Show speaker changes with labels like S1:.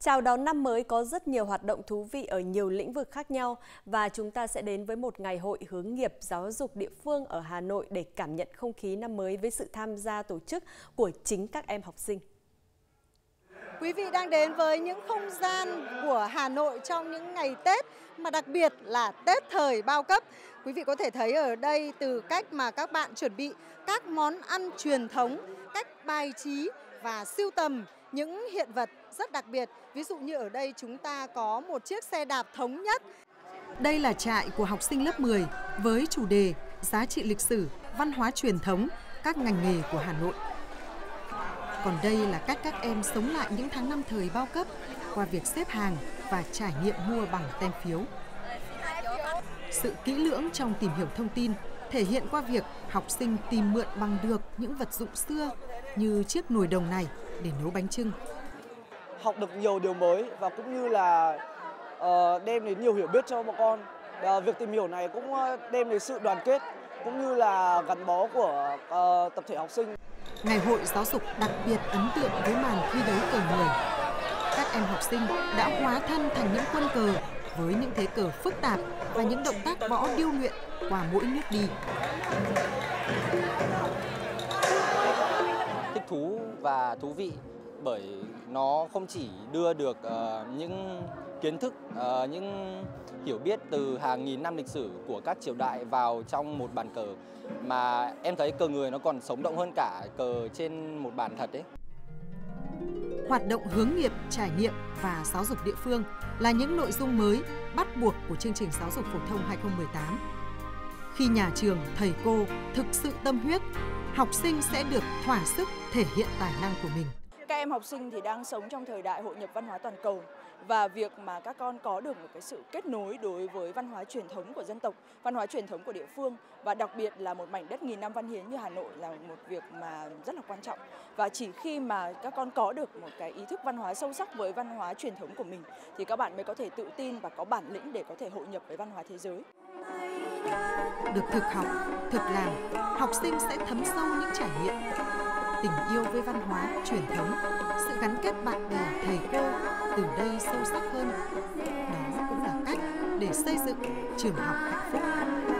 S1: Chào đón năm mới có rất nhiều hoạt động thú vị ở nhiều lĩnh vực khác nhau và chúng ta sẽ đến với một ngày hội hướng nghiệp giáo dục địa phương ở Hà Nội để cảm nhận không khí năm mới với sự tham gia tổ chức của chính các em học sinh.
S2: Quý vị đang đến với những không gian của Hà Nội trong những ngày Tết mà đặc biệt là Tết thời bao cấp. Quý vị có thể thấy ở đây từ cách mà các bạn chuẩn bị các món ăn truyền thống, cách bài trí và siêu tầm những hiện vật rất đặc biệt. Ví dụ như ở đây chúng ta có một chiếc xe đạp thống nhất.
S3: Đây là trại của học sinh lớp 10 với chủ đề Giá trị lịch sử, văn hóa truyền thống, các ngành nghề của Hà Nội. Còn đây là cách các em sống lại những tháng năm thời bao cấp qua việc xếp hàng và trải nghiệm mua bằng tem phiếu. Sự kỹ lưỡng trong tìm hiểu thông tin thể hiện qua việc học sinh tìm mượn bằng được những vật dụng xưa như chiếc nồi đồng này để nấu bánh trưng.
S4: Học được nhiều điều mới và cũng như là uh, đem đến nhiều hiểu biết cho bọn con. Uh, việc tìm hiểu này cũng đem đến sự đoàn kết cũng như là gắn bó của uh, tập thể học sinh.
S3: Ngày hội giáo dục đặc biệt ấn tượng với màn thi đấu cờ người. Các em học sinh đã hóa thân thành những quân cờ với những thế cờ phức tạp và những động tác võ điêu luyện qua mỗi nước đi.
S5: Thích thú và thú vị bởi nó không chỉ đưa được uh, những kiến thức, uh, những hiểu biết từ hàng nghìn năm lịch sử của các triều đại vào trong một bàn cờ mà em thấy cờ người nó còn sống động hơn cả cờ trên một bàn thật đấy.
S3: Hoạt động hướng nghiệp, trải nghiệm và giáo dục địa phương là những nội dung mới bắt buộc của chương trình giáo dục phổ thông 2018. Khi nhà trường, thầy cô thực sự tâm huyết, học sinh sẽ được thỏa sức thể hiện tài năng của mình.
S6: Các em học sinh thì đang sống trong thời đại hội nhập văn hóa toàn cầu và việc mà các con có được một cái sự kết nối đối với văn hóa truyền thống của dân tộc, văn hóa truyền thống của địa phương và đặc biệt là một mảnh đất nghìn năm văn hiến như Hà Nội là một việc mà rất là quan trọng. Và chỉ khi mà các con có được một cái ý thức văn hóa sâu sắc với văn hóa truyền thống của mình thì các bạn mới có thể tự tin và có bản lĩnh để có thể hội nhập với văn hóa thế giới.
S3: Được thực học, thực làm, học sinh sẽ thấm sâu những trải nghiệm tình yêu với văn hóa truyền thống, sự gắn kết bạn bè, thầy cô từ đây sâu sắc hơn. Đó cũng là cách để xây dựng trường học hạnh phúc.